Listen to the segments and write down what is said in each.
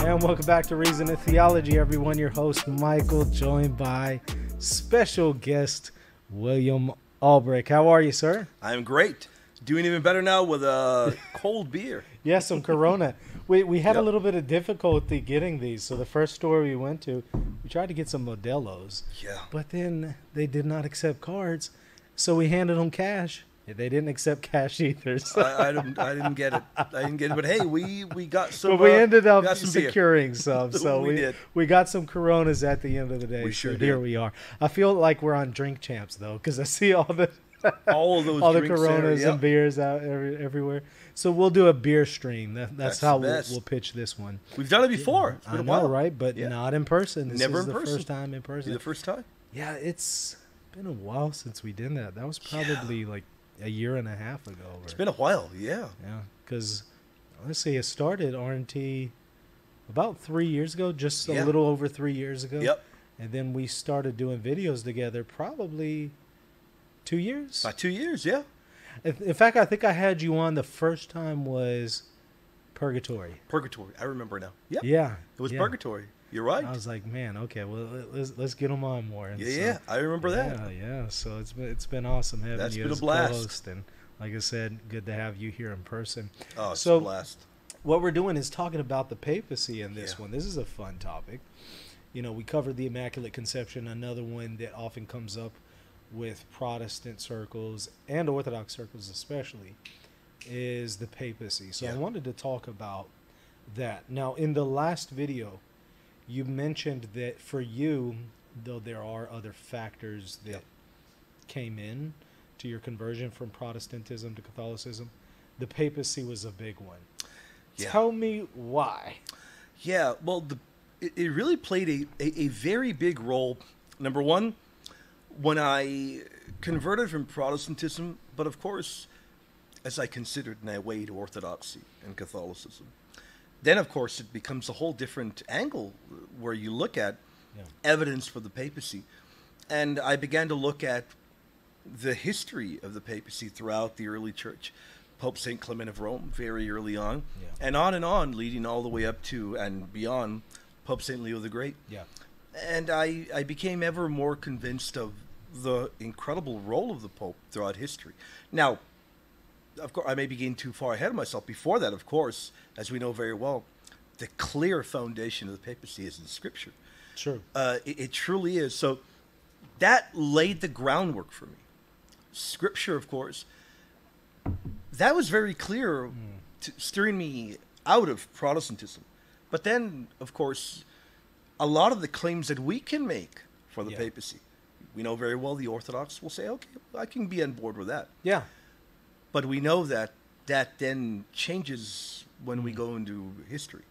And welcome back to Reason and Theology, everyone. Your host, Michael, joined by special guest, William Albrecht. How are you, sir? I'm great. Doing even better now with a cold beer. Yeah, some Corona. We, we had a little bit of difficulty getting these. So the first store we went to, we tried to get some Modelo's, Yeah. but then they did not accept cards. So we handed them cash. They didn't accept cash either. So. I, I didn't. I didn't get it. I didn't get it. But hey, we we got some. but we uh, ended up some beer. securing some. So We we, did. we got some Coronas at the end of the day. We so sure here we are. I feel like we're on Drink Champs though, because I see all the all of those all the drinks there, Coronas yep. and beers out every, everywhere. So we'll do a beer stream. That, that's, That's how we'll, we'll pitch this one. We've done it before. It's been I a know, while. right? But Yeah. not in person. This Never is in the person. first time in Be person. the first time. Yeah, it's been a while since we did that. That was probably like a year and a half ago. It's been a while. Yeah. yeah, because let's see, it started RNT about three years ago, just a Yeah. little over three years ago. Yep. And then we started doing videos together probably two years. About two years. Yeah. In fact, I think I had you on the first time was Purgatory. Purgatory. I remember now. Yeah. Yeah, It was yeah. Purgatory. You're right. I was like, man, okay, well let- let's let's get them on more. And yeah, so- yeah. I remember that. Yeah, yeah. So it's been it's been awesome having That's you been a as blast. co-host, and like I said, good to have you here in person. Oh, it's So- a blast. What we're doing is talking about the papacy in this Yeah. one. This is a fun topic. You know, we covered the Immaculate Conception, another one that often comes up with Protestant circles and Orthodox circles, especially, is the papacy. So I wanted to talk about that. Now, in the last video, you mentioned that for you, though there are other factors that Yeah. came in to your conversion from Protestantism to Catholicism, the papacy was a big one. Yeah. Tell me why. Yeah, well, the, it, it really played a, a, a very big role. Number one, when I converted from Protestantism, but of course, as I considered my way to Orthodoxy and Catholicism, then of course it becomes a whole different angle where you look at Yeah. evidence for the papacy. And I began to look at the history of the papacy throughout the early church. Pope St. Clement of Rome, very early on, Yeah. and on and on, leading all the way up to and beyond Pope St. Leo the Great. Yeah. And I, I became ever more convinced of the incredible role of the Pope throughout history. Now, of course, I may be getting too far ahead of myself. Before that, of course, as we know very well, the clear foundation of the papacy is in Scripture. True. Uh, it, it truly is. So that laid the groundwork for me. Scripture, of course, that was very clear, to steering me out of Protestantism. But then, of course, a lot of the claims that we can make for the Yeah. papacy, we know very well the Orthodox will say, okay, I can be on board with that. Yeah. But we know that that then changes when we go into history.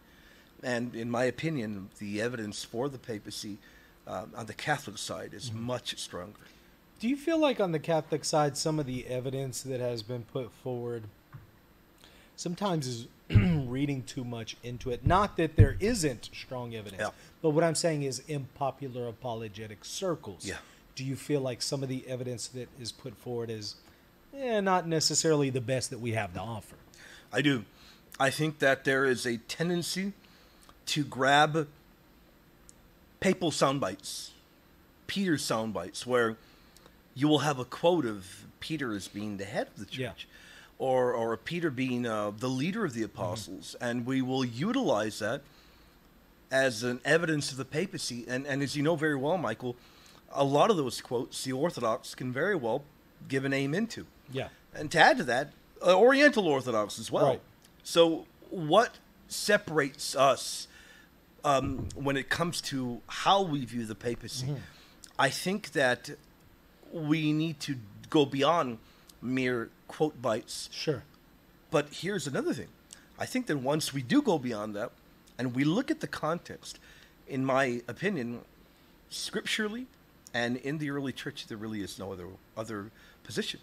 And in my opinion, the evidence for the papacy uh, on the Catholic side is much stronger. Do you feel like on the Catholic side, some of the evidence that has been put forward sometimes is reading too much into it? Not that there isn't strong evidence, Yeah. but what I'm saying is in popular apologetic circles. Yeah. Do you feel like some of the evidence that is put forward is eh, not necessarily the best that we have to offer? I do. I think that there is a tendency to grab papal sound bites, Peter's sound bites, where you will have a quote of Peter as being the head of the church, Yeah. Or or Peter being uh, the leader of the apostles, and we will utilize that as an evidence of the papacy. And and as you know very well, Michael, a lot of those quotes the Orthodox can very well give an amen to. Yeah. And to add to that, uh, Oriental Orthodox as well. Right. So, what separates us um, when it comes to how we view the papacy? Mm-hmm. I think that we need to go beyond mere quote bites. Sure. But here's another thing. I think that once we do go beyond that and we look at the context, in my opinion, scripturally and in the early church, there really is no other other position.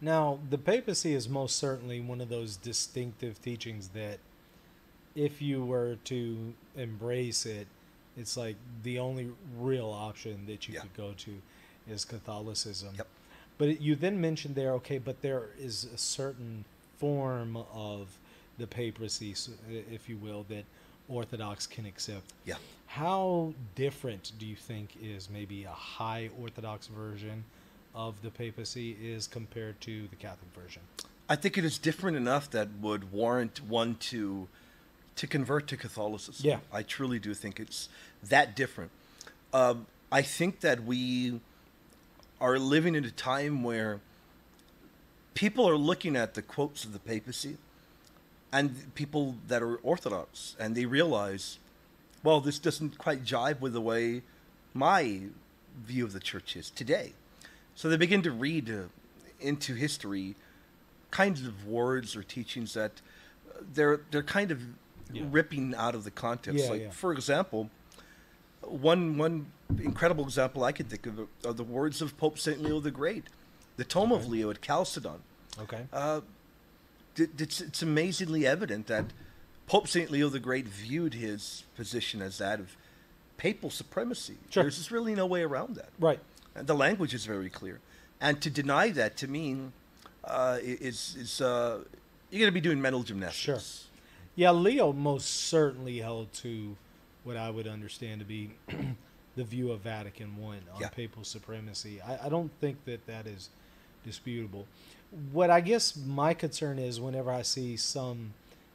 Now, the papacy is most certainly one of those distinctive teachings that if you were to embrace it, it's like the only real option that you Yeah. could go to. is Catholicism. Yep. But it- you then mentioned there, okay, but there is a certain form of the papacy, if you will, that Orthodox can accept. Yeah. How different do you think is maybe a high Orthodox version of the papacy is compared to the Catholic version? I think it is different enough that would warrant one to to convert to Catholicism. Yeah. I truly do think it's that different. Um, I think that we are living in a time where people are looking at the quotes of the papacy and people that are Orthodox, and they realize, well, this doesn't quite jive with the way my view of the church is today. So they begin to read uh, into history kinds of words or teachings that uh, they're they're kind of Yeah. ripping out of the context. Yeah, like, yeah. for example, one one incredible example I could think of are the words of Pope Saint Leo the Great, the Tome of Leo at Chalcedon. Okay. Uh, it's, it's amazingly evident that Pope Saint Leo the Great viewed his position as that of papal supremacy. Sure. There's just really no way around that. Right. And the language is very clear. And to deny that to me uh, is is uh, you're going to be doing mental gymnastics. Sure. Yeah, Leo most certainly held to what I would understand to be the view of Vatican One on Yeah. papal supremacy. I, I don't think that that is disputable. What I guess my concern is whenever I see some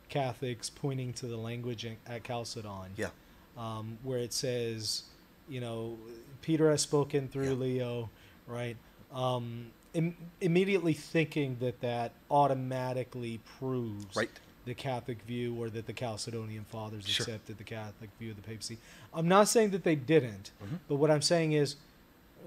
Catholics pointing to the language in, at Chalcedon, Yeah. um, where it says, you know, Peter has spoken through Yeah. Leo, right? Um, Im- immediately thinking that that automatically proves Right. The Catholic view or that the Chalcedonian fathers Sure. accepted the Catholic view of the papacy. I'm not saying that they didn't, Mhm. but what I'm saying is,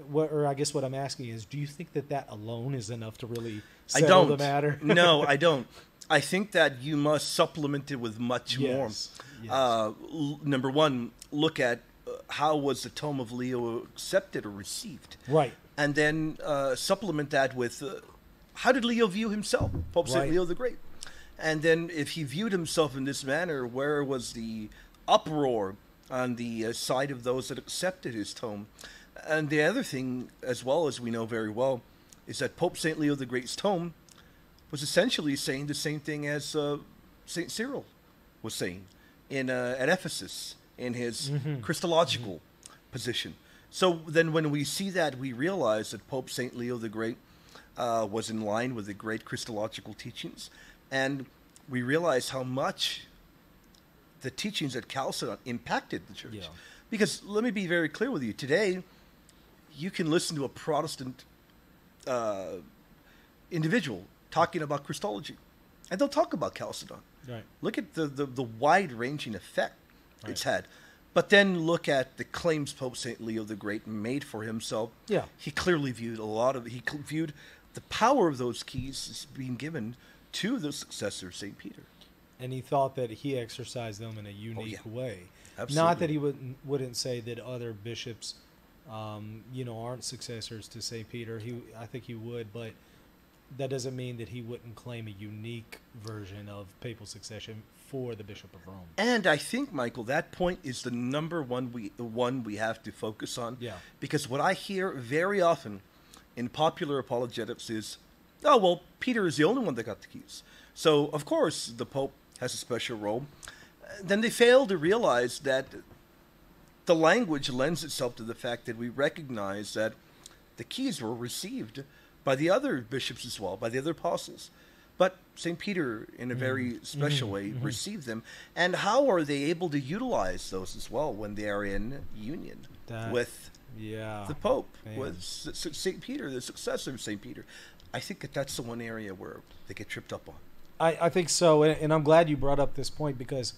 what, or I guess what I'm asking is, do you think that that alone is enough to really I settle don't. the matter? no, I don't. I think that you must supplement it with much more. Yes, yes. Uh, l- number one, look at uh, how was the Tome of Leo accepted or received, right. and then uh, supplement that with uh, how did Leo view himself, Pope Saint Leo the Great, and then if he viewed himself in this manner, where was the uproar on the uh, side of those that accepted his tome? And the other thing, as well as we know very well, is that Pope Saint Leo the Great's tome was essentially saying the same thing as uh, Saint Cyril was saying in uh, at Ephesus in his Christological position. So then, when we see that, we realize that Pope Saint Leo the Great uh, was in line with the great Christological teachings, and we realize how much the teachings at Chalcedon impacted the church. Yeah. Because let me be very clear with you today, you can listen to a Protestant uh, individual talking about Christology, and they'll talk about Chalcedon. Right. Look at the, the, the wide ranging effect it's had. But then look at the claims Pope St. Leo the Great made for himself. Yeah. He clearly viewed a lot of, he viewed the power of those keys as being given to the successor, St. Peter. and he thought that he exercised them in a unique yeah. way. Not that he wouldn't wouldn't say that other bishops, um, you know, aren't successors to Saint Peter. He, I think he would, but that doesn't mean that he wouldn't claim a unique version of papal succession for the Bishop of Rome. And I think, Michael, that point is the number one we one we have to focus on. Yeah. Because what I hear very often in popular apologetics is, oh well, Peter is the only one that got the keys. So of course the Pope has a special role. Then they fail to realize that the language lends itself to the fact that we recognize that the keys were received by the other bishops as well, by the other apostles. But St. Peter, in a very mm-hmm. special way, mm-hmm. received them. And how are they able to utilize those as well when they are in union That- with Yeah. the Pope, man. with St. Peter, the successor of St. Peter? I think that that's the one area where they get tripped up on. I, I think so, and, and I'm glad you brought up this point because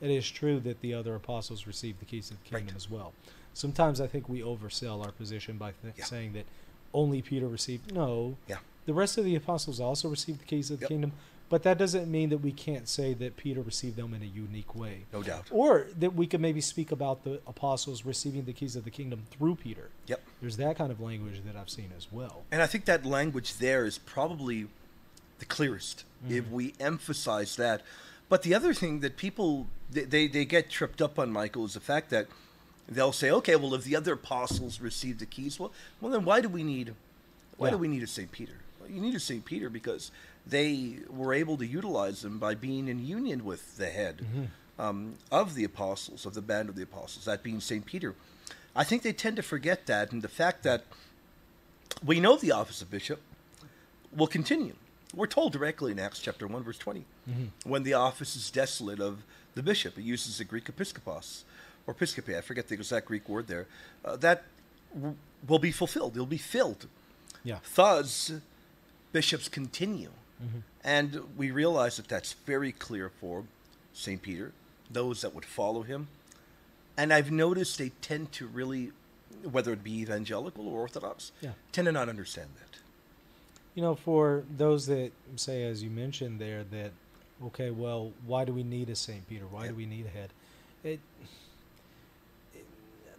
it is true that the other apostles received the keys of the kingdom Right. as well. Sometimes I think we oversell our position by th- Yeah. saying that only Peter received. No, Yeah. the rest of the apostles also received the keys of the Yep. kingdom, but that doesn't mean that we can't say that Peter received them in a unique way. No doubt. Or that we could maybe speak about the apostles receiving the keys of the kingdom through Peter. Yep. There's that kind of language that I've seen as well. And I think that language there is probably the clearest if mm-hmm. we emphasize that. But the other thing that people they, they, they get tripped up on, Michael, is the fact that they'll say, okay, well, if the other apostles received the keys, well, well, then why do we need, why Yeah. do we need a Saint Peter? Well, you need a Saint Peter because they were able to utilize them by being in union with the head um, of the apostles, of the band of the apostles, that being Saint Peter. I think they tend to forget that, and the fact that we know the office of bishop will continue. We're told directly in Acts chapter 1, verse 20, when the office is desolate of the bishop. It uses the Greek episkopos, or episcope, I forget the exact Greek word there. Uh, that w- will be fulfilled, it'll be filled. Yeah. Thus, bishops continue. And we realize that that's very clear for St. Peter, those that would follow him. And I've noticed they tend to really, whether it be evangelical or Orthodox, Yeah. tend to not understand that. You know, for those that say, as you mentioned there, that okay, well, why do we need a Saint Peter? Why Yeah. do we need a head? It, it-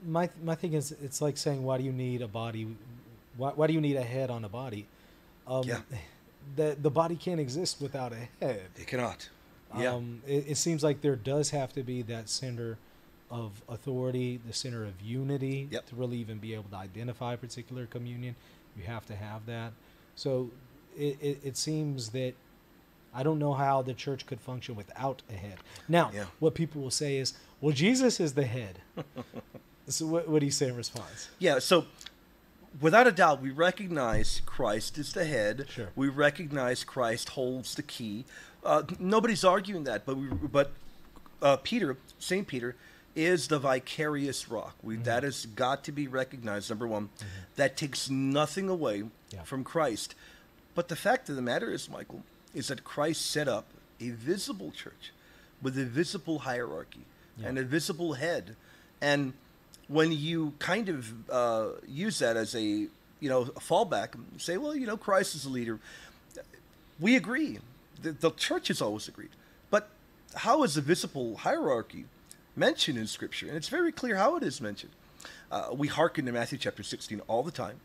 my my thing is, it's like saying, why do you need a body? Why, why do you need a head on a body? Um, Yeah. The the body can't exist without a head. It cannot. Yeah. Um, it, it seems like there does have to be that center of authority, the center of unity Yep. to really even be able to identify a particular communion. You have to have that. So it, it, it seems that I don't know how the church could function without a head. Now, Yeah. what people will say is, well, Jesus is the head. so what, what do you say in response? Yeah, so without a doubt, we recognize Christ is the head. Sure. We recognize Christ holds the key. Uh, nobody's arguing that, but we, but uh, Peter, Saint Peter, is the vicarious rock. We, That has got to be recognized. Number one, that takes nothing away Yeah. from Christ. But the fact of the matter is, Michael, is that Christ set up a visible church with a visible hierarchy Yeah. and a visible head. And when you kind of uh, use that as a you know a fallback, and say, well, you know, Christ is the leader. We agree. The, the church has always agreed. But how is the visible hierarchy mentioned in Scripture? And it's very clear how it is mentioned. Uh, we hearken to Matthew chapter 16 all the time.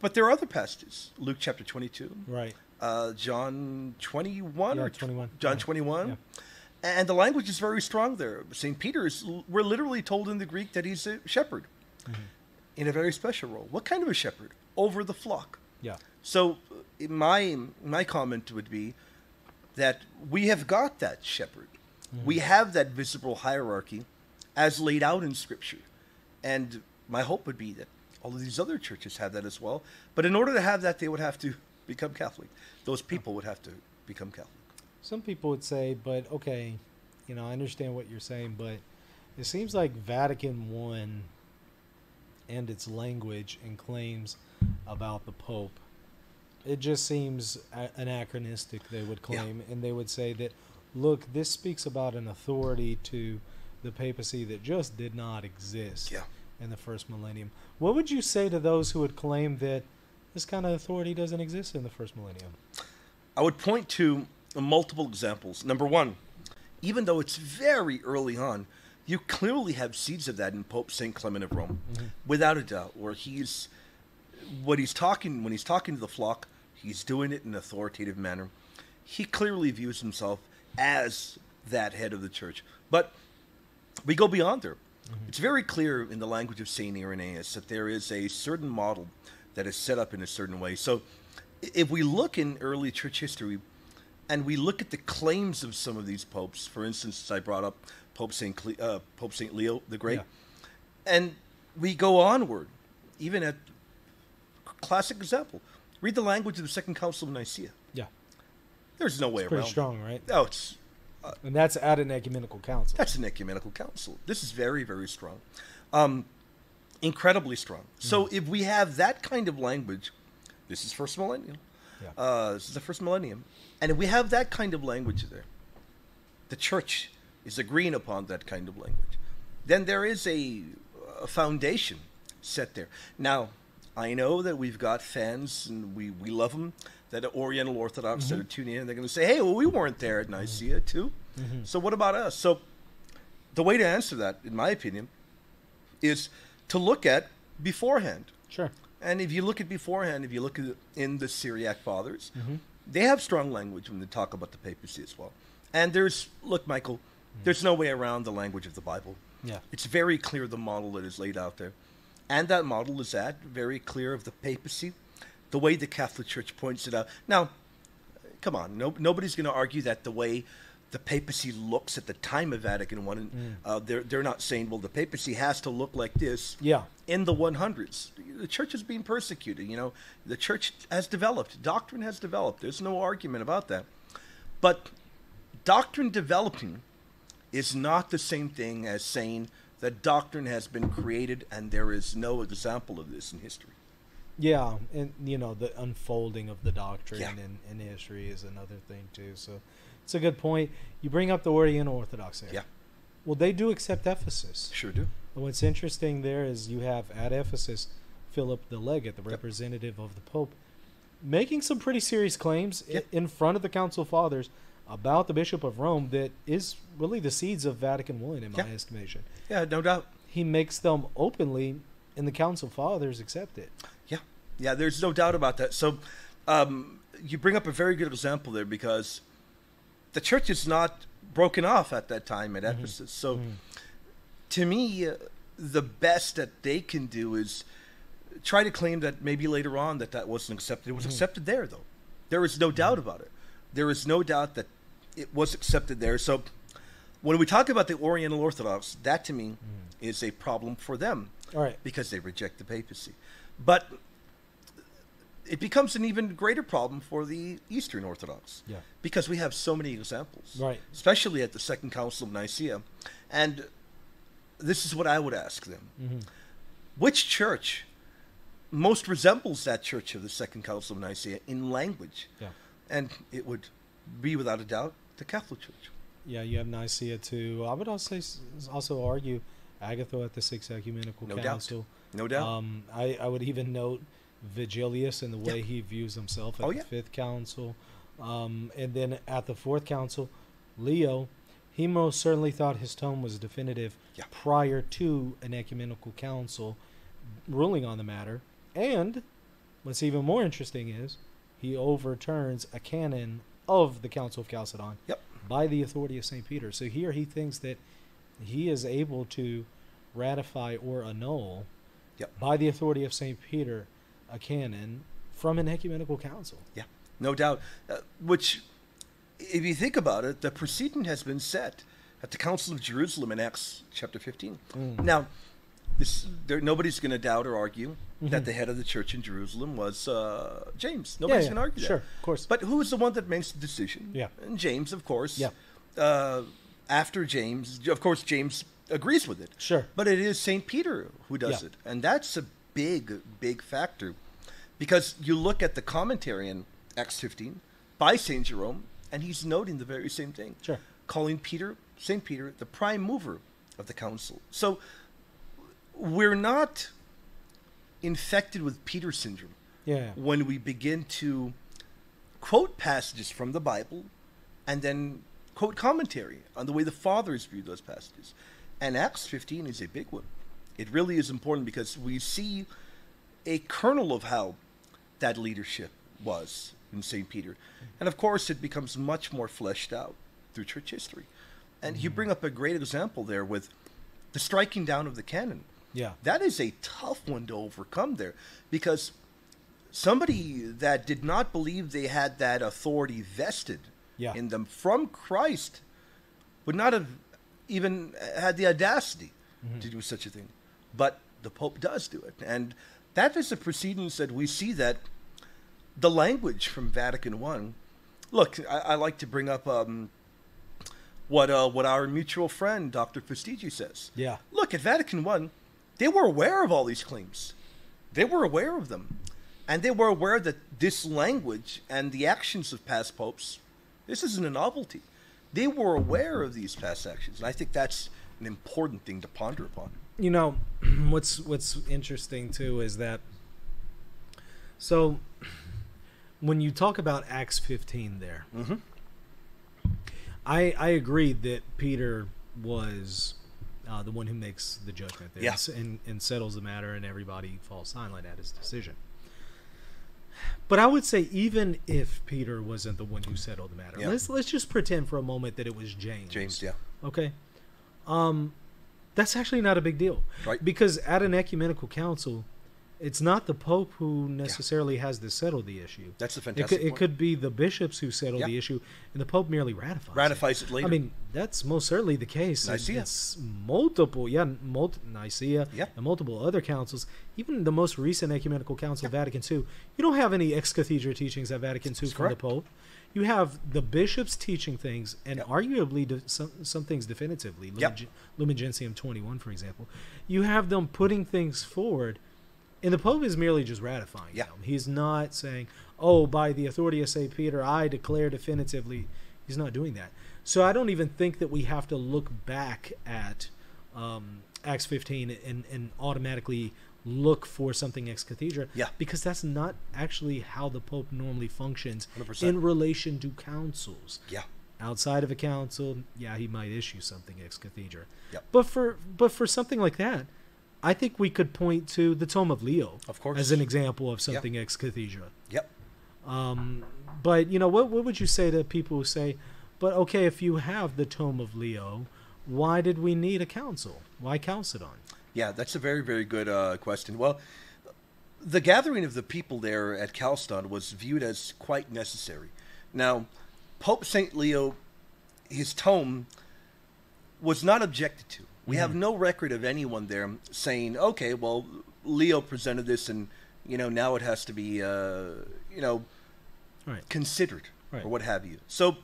But there are other passages. Luke chapter 22, Right. uh, John 21 Yeah, or 21. John Yeah. 21. Yeah. And the language is very strong there. St. Peter's, we're literally told in the Greek that he's a shepherd Mm-hmm. in a very special role. What kind of a shepherd? Over the flock. Yeah. So uh, my my comment would be that we have got that shepherd. We have that visible hierarchy as laid out in Scripture, and my hope would be that all of these other churches have that as well. But in order to have that, they would have to become Catholic. Those people would have to become Catholic. Some people would say, but okay, you know, I understand what you're saying, but it seems like Vatican One and its language and claims about the Pope, it just seems anachronistic. They would Yeah. claim, and they would say that, look, this speaks about an authority to the papacy that just did not exist Yeah. in the first millennium. What would you say to those who would claim that this kind of authority doesn't exist in the first millennium? I would point to multiple examples. Number one, even though it's very early on, you clearly have seeds of that in Pope Saint Clement of Rome, mm-hmm. without a doubt. Where he's what he's talking when he's talking to the flock, he's doing it in an authoritative manner. He clearly views himself as that head of the church. But we go beyond there. Mm-hmm. It's very clear in the language of Saint Irenaeus that there is a certain model that is set up in a certain way. So, if we look in early church history, and we look at the claims of some of these popes, for instance, I brought up Pope Saint Cle- uh, Pope Saint Leo the Great, Yeah. and we go onward, even at classic example. Read the language of the Second Council of Nicaea. Yeah, There's no way it's pretty around. it. strong, right? Oh, it's And that's at an ecumenical council. that's an ecumenical council. This is very, very strong. Um, incredibly strong. So if we have that kind of language, this is first millennium. Yeah. Uh, this is the first millennium. And if we have that kind of language there, the church is agreeing upon that kind of language, then there is a, a foundation set there. Now, I know that we've got fans and we, we love them that are Oriental Orthodox that mm-hmm. are tuning in. They're going to say, hey, well, we weren't there at mm-hmm. Nicaea too. Mm-hmm. So what about us? So the way to answer that, in my opinion, is to look at beforehand. Sure. And if you look at beforehand, if you look at in the Syriac fathers, Mm-hmm. they have strong language when they talk about the papacy as well. And there's look, Michael, there's no way around the language of the Bible. Yeah. It's very clear the model that is laid out there. And that model is that very clear of the papacy, the way the Catholic Church points it out. Now, come on, no, nobody's going to argue that the way the papacy looks at the time of Vatican One, Mm. uh, they're they're not saying, well, the papacy has to look like this. Yeah. In the 100s, the church is being persecuted. You know, the church has developed, doctrine has developed. There's no argument about that. But doctrine developing is not the same thing as saying that doctrine has been created and there is no example of this in history. Yeah, and you know the unfolding of the doctrine Yeah. in, in history is another thing too. So it's a good point. You bring up the Oriental Orthodox there. Yeah. Well, they do accept Ephesus. Sure do. And what's interesting there is you have at Ephesus Philip the Legate, the representative of the Pope, making some pretty serious claims Yep. in front of the Council Fathers about the Bishop of Rome that is really the seeds of Vatican One, in my estimation. Yeah, no doubt. He makes them openly, and the Council Fathers accept it. Yeah, yeah. There's no doubt about that. So, um, you bring up a very good example there because the church is not broken off at that time at mm-hmm. Ephesus. So, mm-hmm. to me, uh, the best that they can do is try to claim that maybe later on that that wasn't accepted. It was mm-hmm. accepted there, though. There is no doubt about it. There is no doubt that it was accepted there. So, when we talk about the Oriental Orthodox, that to me is a problem for them All right. because they reject the papacy. But it becomes an even greater problem for the Eastern Orthodox. Yeah. Because we have so many examples. Right. Especially at the Second Council of Nicaea. And this is what I would ask them. Mm-hmm. Which church most resembles that church of the Second Council of Nicaea in language? Yeah. And it would be without a doubt the Catholic Church. Yeah, you have Nicaea too. I would also also argue Agatho at the Sixth Ecumenical No doubt. Council. No doubt. Um, I, I would even note Vigilius and the way he views himself at Oh, the yeah. Fifth Council. Um, and then at the Fourth Council, Leo, he most certainly thought his tome was definitive Yeah. prior to an ecumenical council ruling on the matter. And what's even more interesting is he overturns a canon of the Council of Chalcedon Yep. by the authority of St. Peter. So here he thinks that he is able to ratify or annul Yep. by the authority of St. Peter a canon from an ecumenical council. Yeah, no doubt. Uh, which, if you think about it, the precedent has been set at the Council of Jerusalem in Acts chapter 15. Mm. Now, this there, nobody's going to doubt or argue that Mhm. the head of the church in Jerusalem was uh, James. Nobody's yeah, going to argue sure, that. of course. But who is the one that makes the decision? Yeah. And James, of course. Yeah. Uh, after James, of course, James agrees with it. Sure. But it is St. Peter who does Yeah. it. And that's a big, big factor. Because you look at the commentary in Acts 15 by St. Jerome, and he's noting the very same thing. Sure. Calling Peter, St. Peter, the prime mover of the council. So we're not infected with Peter syndrome Yeah. when we begin to quote passages from the Bible and then quote commentary on the way the fathers viewed those passages. And Acts 15 is a big one. It really is important because we see a kernel of how that leadership was in St. Peter. And of course, it becomes much more fleshed out through church history. And you bring up a great example there with the striking down of the canon. Yeah. That is a tough one to overcome there because somebody that did not believe they had that authority vested Yeah. in them from Christ would not have even had the audacity Mm-hmm. to do such a thing. But the Pope does do it. And that is the precedence that we see that the language from Vatican One. Look, I, I like to bring up um, what uh, what our mutual friend Dr. Fastiggi says. Yeah. Look, at Vatican One, they were aware of all these claims. They were aware of them. And they were aware that this language and the actions of past popes, this isn't a novelty. They were aware of these past actions. And I think that's an important thing to ponder upon. You know what's what's interesting too is that so when you talk about acts 15 there Mhm. i i agree that peter was uh, the one who makes the judgment there Yeah. and and, and settles the matter and everybody falls silent at his decision but i would say even if peter wasn't the one who settled the matter Yeah. let's let's just pretend for a moment that it was james James, yeah. Okay. Um That's actually not a big deal, Right. Because at an ecumenical council, it's not the pope who necessarily has to settle the issue. That's It fantastic could, it could be the bishops who settle Yeah. the issue, and the pope merely ratifies. it. Ratifies it later. I mean, that's most certainly the case. Nicaea. It's multiple, yeah, multi, Nicaea Yep. and multiple other councils. Even the most recent ecumenical council, Vatican II, you don't have any ex cathedra teachings at Vatican II That's from the pope. You have the bishops teaching things, and Yep. arguably de- some, some things definitively. Lumen, Yep. Lumen Gentium 21, for example. You have them putting things forward, and the Pope is merely just ratifying Yeah. them. He's not saying, oh, by the authority of St. Peter, I declare definitively. He's not doing that. So I don't even think that we have to look back at um, Acts 15 and, and automatically look for something ex cathedra Yeah. because that's not actually how the Pope normally functions 100%. in relation to councils yeah. outside of a council, yeah, he might issue something ex cathedra. Yep. But for but for something like that, I think we could point to the Tome of Leo Of course. as an example of something ex cathedra. Yep. Um, but you know, what what would you say to people who say, "But okay, if you have the Tome of Leo, why did we need a council? Why Chalcedon?" Yeah, that's a very, very good uh, question. Well, the gathering of the people there at Chalcedon was viewed as quite necessary. Now, Pope St. Leo, his tome was not objected to. We have no record of anyone there saying, okay, well, Leo presented this and, you know, now it has to be, uh, you know, Right. considered Right. or what have you. So,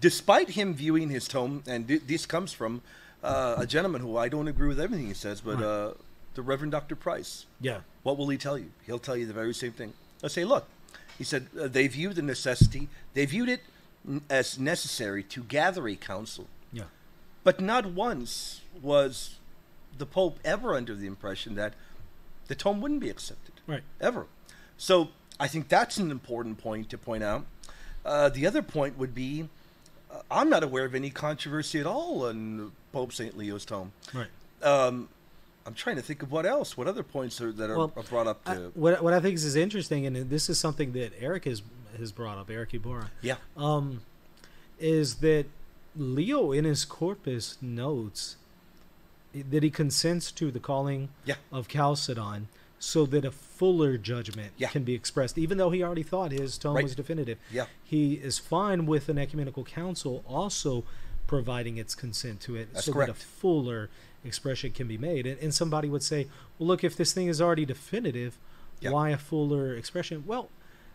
despite him viewing his tome, and th- this comes from uh, a gentleman who I don't agree with everything he says, but uh, the Reverend Dr. Price, Yeah. what will he tell you? He'll tell you the very same thing. i'll say, look, he said, uh, they viewed the necessity, they viewed it n- as necessary to gather a council, Yeah. but not once was the Pope ever under the impression that the tome wouldn't be accepted Right. ever. So I think that's an important point to point out. Uh, the other point would be I'm not aware of any controversy at all on Pope St. Leo's tome. Right. Um, I'm trying to think of what else, what other points are, that are, Well, are brought up I, to. what what I think is interesting, and this is something that Eric has has brought up, Erick Ybarra. yeah, um, is that Leo in his corpus notes that he consents to the calling Yeah. of Chalcedon so that a fuller judgment Yeah. can be expressed, even though he already thought his tome Right. was definitive. Yeah. He is fine with an ecumenical council also providing its consent to it That's so that a fuller expression can be made. And, and somebody would say, well, look, if this thing is already definitive, Yeah. why a fuller expression? Well,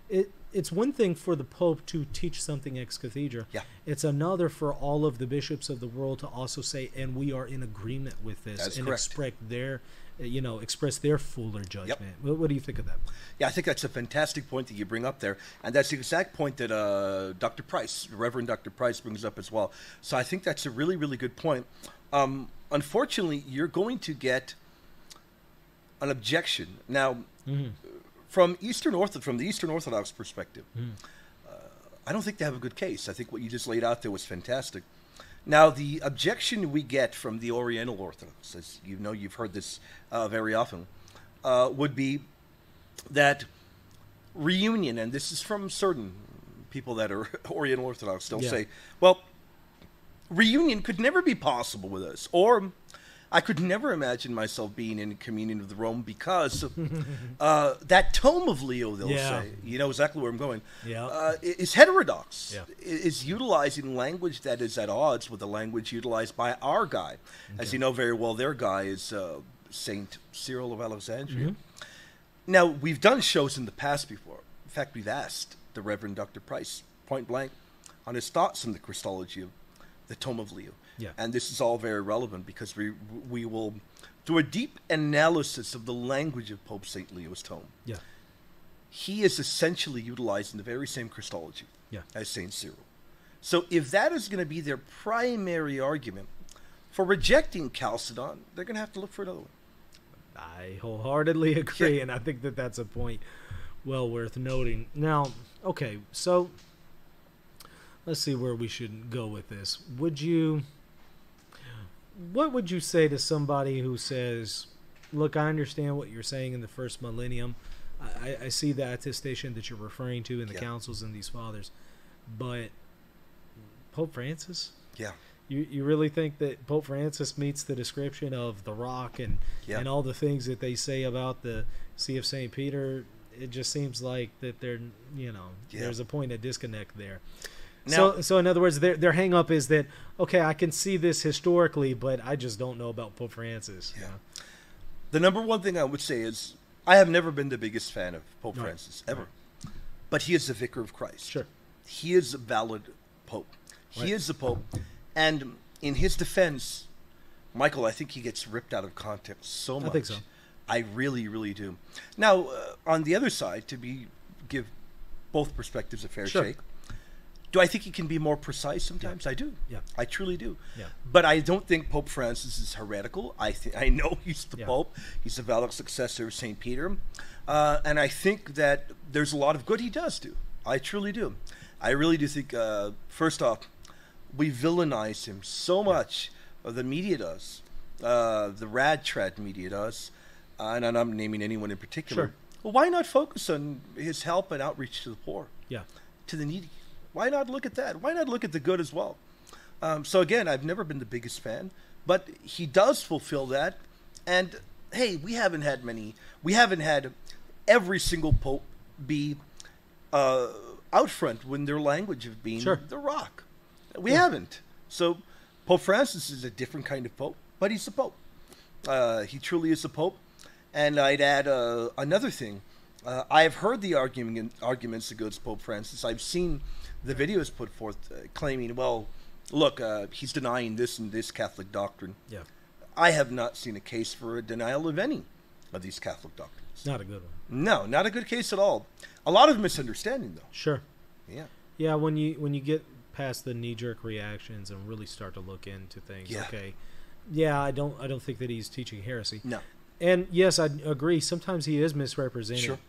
it it's one thing for the Pope to teach something ex cathedra. Yeah. It's another for all of the bishops of the world to also say, and we are in agreement with this, That's and correct. express their, you know, express their fuller judgment. What, what do you think of that? yeah, I think that's a fantastic point that you bring up there, and that's the exact point that uh, Dr. Price, Reverend Dr. Price, brings up as well. So I think that's a really, really good point. Um, unfortunately, you're going to get an objection now from Eastern Orthodox, from the Eastern Orthodox perspective. Uh, I don't think they have a good case. I think what you just laid out there was fantastic. Now, the objection we get from the Oriental Orthodox, as you know, you've heard this uh, very often, uh, would be that reunion, and this is from certain people that are Oriental Orthodox, they'll Yeah. say, well, reunion could never be possible with us. Or I could never imagine myself being in communion with Rome because uh, that tome of Leo, they'll Yeah. say, you know exactly where I'm going, Yeah. uh, is heterodox. Yeah. Is utilizing language that is at odds with the language utilized by our guy. As you know very well, their guy is uh, Saint Cyril of Alexandria. Now, we've done shows in the past before. In fact, we've asked the Reverend Dr. Price point blank on his thoughts on the Christology of the Tome of Leo. Yeah. And this is all very relevant because we we will do a deep analysis of the language of Pope St. Leo's tome. Yeah. He is essentially utilizing the very same Christology Yeah. as St. Cyril. So if that is going to be their primary argument for rejecting Chalcedon, they're going to have to look for another one. I wholeheartedly agree, Yeah. and I think that that's a point well worth noting. Now, okay, so let's see where we should go with this. Would you, what would you say to somebody who says, "Look, I understand what you're saying in the first millennium. I, I- see the attestation that you're referring to in the Yeah. councils and these fathers, but Pope Francis." Yeah. You you really think that Pope Francis meets the description of the Rock and Yeah. and all the things that they say about the See of Saint Peter? It just seems like that they're you know Yeah. there's a point of disconnect there. Now- so so in other words, their their hang up is that okay, I can see this historically, but I just don't know about Pope Francis. you Yeah. know? The number one thing I would say is I have never been the biggest fan of Pope Right. Francis ever, but he is the vicar of Christ. Sure. he is a valid pope. He Right. is the pope, and in his defense, Michael, I think he gets ripped out of context so much. I think so. I really, really do. Now, uh, on the other side, to be give both perspectives a fair Sure. Do I think he can be more precise sometimes? I do. Yeah. I truly do. Yeah. But I don't think Pope Francis is heretical. I think I know he's the Yeah. Pope. He's the valid successor of Saint Peter, uh, and I think that there's a lot of good he does do. I truly do. I really do think. Uh, first off, we villainize him so much. Uh, the media does. Uh, the rad trad media does, uh, and I'm not naming anyone in particular. Sure. Well, why not focus on his help and outreach to the poor? Yeah. to the needy. Why not look at that? Why not look at the good as well? Um, so again, I've never been the biggest fan, but he does fulfill that. And hey, we haven't had many. We haven't had every single pope be uh, out front when their language of being Sure. the rock. We Yeah. haven't. So Pope Francis is a different kind of pope, but he's a pope. Uh, he truly is a pope. And I'd add uh, another thing. Uh, I've heard the argument, arguments against Pope Francis. I've seen the videos put forth uh, claiming, well, look, uh, he's denying this and this Catholic doctrine. Yeah. I have not seen a case for a denial of any of these Catholic doctrines. Not a good one. No, not a good case at all. A lot of misunderstanding, though. Sure. Yeah. Yeah, when you when you get past the knee jerk reactions and really start to look into things, Yeah. okay. Yeah, I don't I don't think that he's teaching heresy. No. And yes, I agree. Sometimes he is misrepresented Sure.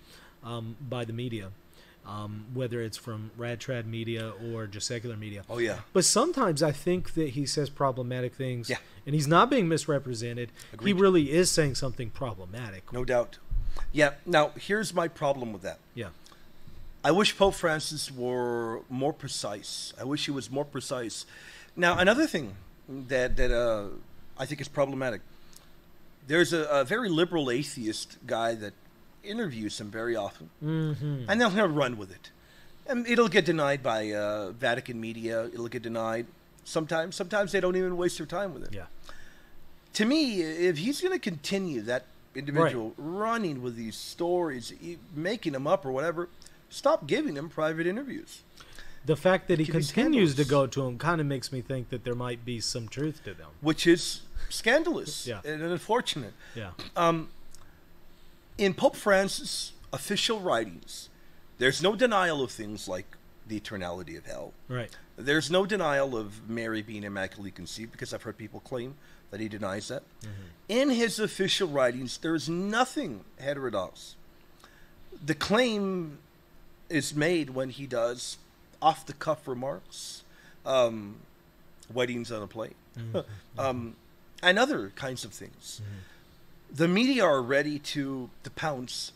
um, by the media, um, whether it's from rad trad media or just secular media. Oh, yeah. But sometimes I think that he says problematic things, Yeah. and he's not being misrepresented. He really is saying something problematic. No doubt. Yeah. Now, here's my problem with that. Yeah, I wish Pope Francis were more precise. I wish he was more precise. Now, another thing that that uh, I think is problematic. There's a, a very liberal atheist guy that interviews him very often, mm-hmm. and they'll he'll run with it, and it'll get denied by uh, Vatican media. It'll get denied. Sometimes, sometimes they don't even waste their time with it. yeah, To me, if he's going to continue that individual running with these stories, making them up or whatever, stop giving him private interviews. the fact that he continues to go to him kind of makes me think that there might be some truth to them. which is scandalous Yeah. and unfortunate. Yeah, In Pope Francis' official writings, there's no denial of things like the eternality of hell. right. There's no denial of Mary being immaculately conceived because I've heard people claim that he denies that. In his official writings, there's nothing heterodox. The claim is made when he does off the cuff remarks, um, weddings on a plane, um, and other kinds of things. The media are ready to, to pounce.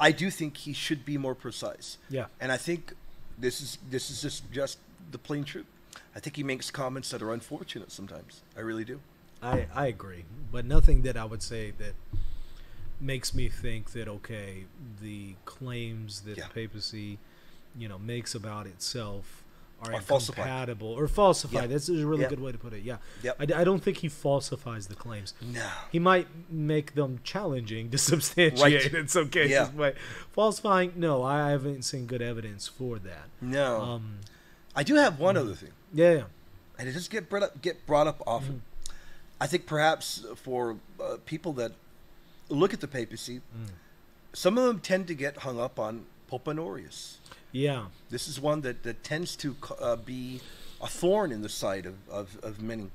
I do think he should be more precise. Yeah. And I think this is this is just just the plain truth. I think he makes comments that are unfortunate sometimes. I really do. I, I agree, but nothing that I would say that makes me think that okay, the claims that Yeah. the papacy, you know, makes about itself are, falsified. incompatible or falsified. Yeah. That's a really Yeah. good way to put it. Yeah, Yep. I, I don't think he falsifies the claims. No. He might make them challenging to substantiate Right. in some cases, Yeah. but falsifying, no, I haven't seen good evidence for that. No. Um, I do have one other thing, yeah, yeah. and it does get brought up, get brought up often. I think perhaps for uh, people that look at the papacy, some of them tend to get hung up on Pope Honorius. yeah. This is one that, that tends to uh, be a thorn in the side of, of, of many.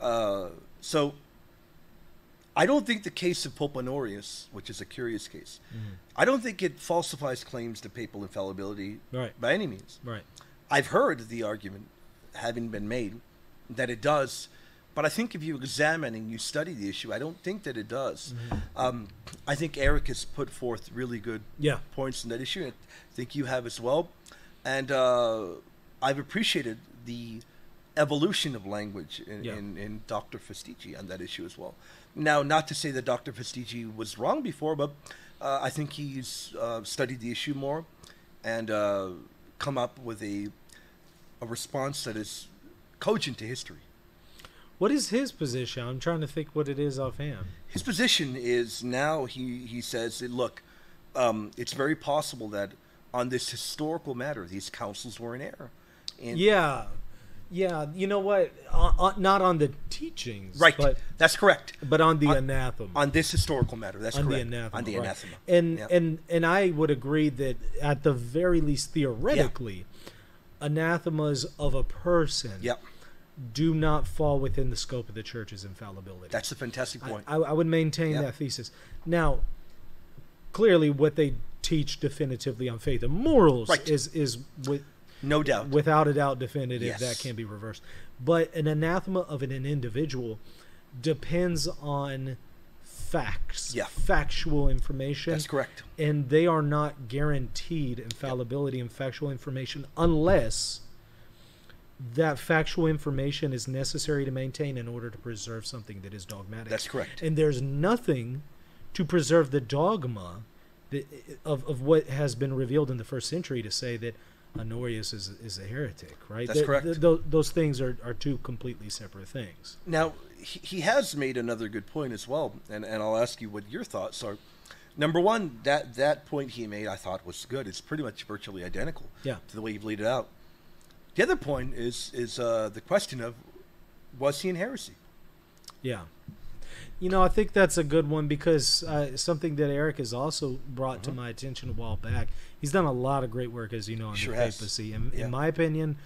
Uh, so I don't think the case of Pope Honorius, which is a curious case, I don't think it falsifies claims to papal infallibility Right. by any means. Right. I've heard the argument having been made that it does, but I think if you examine and you study the issue, I don't think that it does. Um, I think Eric has put forth really good Yeah. points in that issue. I think you have as well, and uh, I've appreciated the evolution of language in, Yeah. in, in Dr. Fastiggi on that issue as well. Now, not to say that Dr. Fastiggi was wrong before, but uh, I think he's uh, studied the issue more and uh, come up with a a response that is cogent to history. What is his position? I'm trying to think what it is offhand. His position is now he, he says, that, look, um, it's very possible that on this historical matter, these councils were in error. And Yeah, yeah. You know what? On, on, not on the teachings, Right. But That's correct. but on the On- anathema. On this historical matter, that's on correct. the anathema. on the right. anathema. And Yeah. and and I would agree that at the very least theoretically, anathemas of a person Yep. Do not fall within the scope of the church's infallibility. That's a fantastic point. I, I would maintain Yeah. that thesis. Now, clearly, what they teach definitively on faith and morals Right. is is with, no doubt. without a doubt definitive. Yes. That can be reversed. But an anathema of an, an individual depends on facts, Yeah. factual information. that's correct. And they are not guaranteed infallibility and factual information unless that factual information is necessary to maintain in order to preserve something that is dogmatic. That's correct. And there's nothing to preserve the dogma that, of, of what has been revealed in the first century to say that Honorius is, is a heretic, right? That's Th- correct. th- tho- those things are, are two completely separate things. Now, he, he has made another good point as well, and, and I'll ask you what your thoughts are. Number one, that, that point he made I thought was good. It's pretty much virtually identical Yeah. to the way you've laid it out. The other point is is uh, the question of was he in heresy? Yeah. You know, I think that's a good one because uh, something that Erick has also brought to Mhm. my attention a while back. He's done a lot of great work, as you know, on Sure the has. papacy. And Yeah. in my opinion,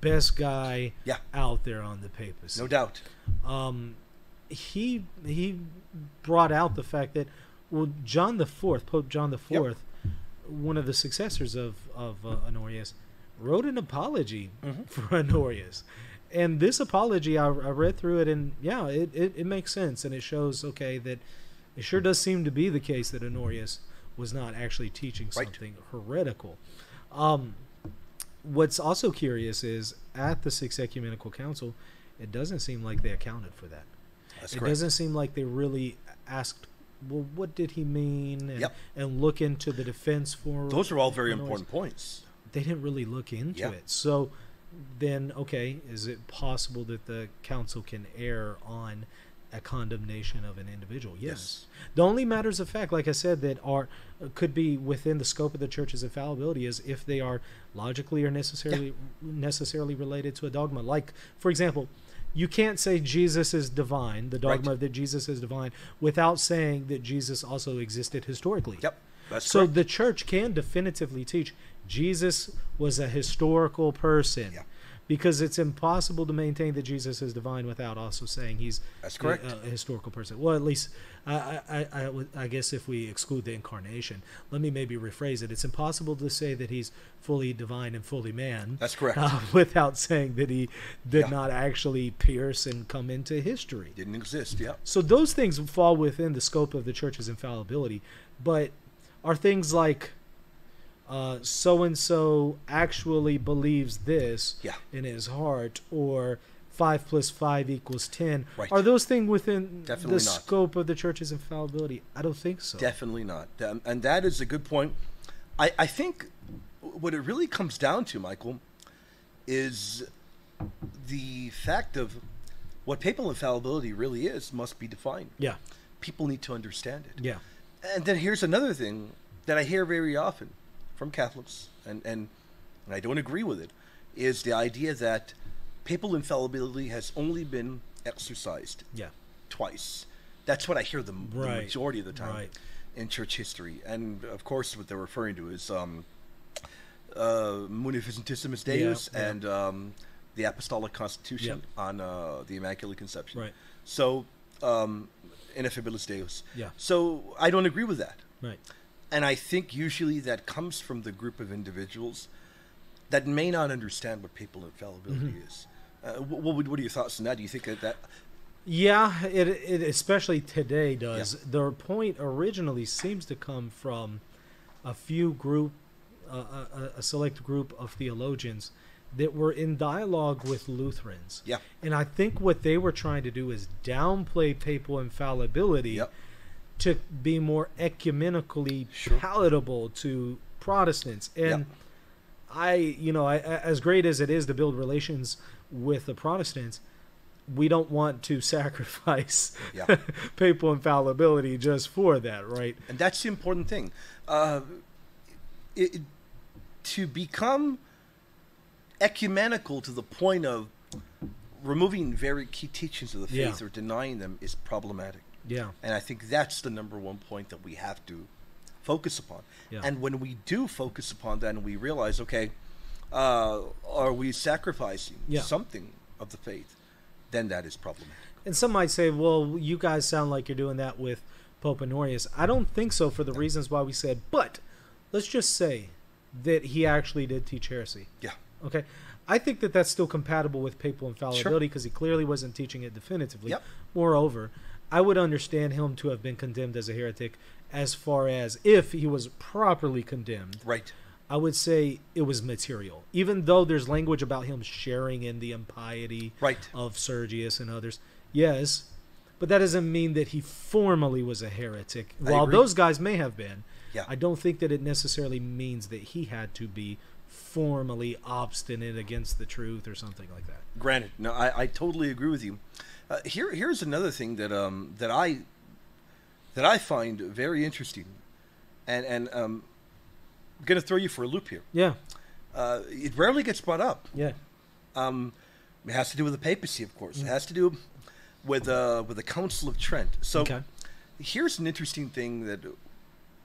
best guy Yeah. out there on the papacy. No doubt. um, he he brought out the fact that well, John the Fourth, Pope John the Yep. Fourth, one of the successors of of uh, Honorius, wrote an apology Mhm. for Honorius, and this apology I, I read through it and yeah, it, it it makes sense and it shows okay that it sure does seem to be the case that Honorius was not actually teaching Right. something heretical. Um, what's also curious is at the Sixth Ecumenical Council, it doesn't seem like they accounted for that. That's it correct. doesn't seem like they really asked, well, what did he mean? And, Yep. and look into the defense for Those are all very important points. They didn't really look into Yeah. it. So then, okay, is it possible that the council can err on a condemnation of an individual? Yes. The only matters of fact, like I said, that are could be within the scope of the church's infallibility is if they are logically or necessarily necessarily related to a dogma. Like, for example, you can't say Jesus is divine, the dogma Right. that Jesus is divine, without saying that Jesus also existed historically. Yep. That's So correct. the church can definitively teach Jesus was a historical person. Yeah. Because it's impossible to maintain that Jesus is divine without also saying he's That's a- correct. A, historical person. Well, at least I, I, I, I guess if we exclude the incarnation, let me maybe rephrase it. It's impossible to say that he's fully divine and fully man That's correct. uh, without saying that he did Yeah. not actually pierce and come into history. Didn't exist. Yeah. So those things fall within the scope of the church's infallibility, but are things like so and so actually believes this Yeah. in his heart, or five plus five equals ten. Right. Are those things within Definitely the not. scope of the church's infallibility? I don't think so. Definitely not. Um, and that is a good point. I, I think what it really comes down to, Michael, is the fact of what papal infallibility really is must be defined. yeah, People need to understand it. yeah, And then here's another thing that I hear very often from Catholics, and, and, and I don't agree with it, is the idea that papal infallibility has only been exercised yeah. twice. That's what I hear the, the majority of the time right. in church history. And of course, what they're referring to is um, uh, Munificentissimus Deus Yeah, yeah. and um, the Apostolic Constitution on uh, the Immaculate Conception. Right. So, um, Ineffabilis Deus. Yeah. So, I don't agree with that. Right. And I think usually that comes from the group of individuals that may not understand what papal infallibility Mm-hmm. is. Uh, what, what, are your thoughts on that? Do you think that, that Yeah, it, it especially today does. The point originally seems to come from a few group, uh, a, a- a select group of theologians that were in dialogue with Lutherans. Yeah. And I think what they were trying to do is downplay papal infallibility Yep. To be more ecumenically Sure. palatable to Protestants. And Yep. I, you know, I, as great as it is to build relations with the Protestants, we don't want to sacrifice Yeah. papal infallibility just for that, right? And that's the important thing. Uh, it, it- to become ecumenical to the point of removing very key teachings of the faith Yeah. or denying them is problematic. Yeah. And I think that's the number one point that we have to focus upon. Yeah. And when we do focus upon that and we realize, okay, uh, are we sacrificing Yeah. something of the faith, then that is problematic. And some might say, well, you guys sound like you're doing that with Pope Honorius. I don't think so for the reasons why we said, but let's just say that he actually did teach heresy. Yeah. Okay. I think that that's still compatible with papal infallibility because he clearly wasn't teaching it definitively. Yep. Moreover, I would understand him to have been condemned as a heretic as far as if he was properly condemned. Right. I would say it was material. Even though there's language about him sharing in the impiety Right. of Sergius and others. Yes, but that doesn't mean that he formally was a heretic. I While agree. those guys may have been, Yeah. I don't think that it necessarily means that he had to be formally obstinate against the truth or something like that. Granted, no, I, I totally agree with you. Uh, here, here's another thing that um that I that I find very interesting, and and um, I'm gonna throw you for a loop here. Yeah, Uh, it rarely gets brought up. yeah, Um, it has to do with the papacy, of course. It has to do with uh with the Council of Trent. So Okay. here's an interesting thing that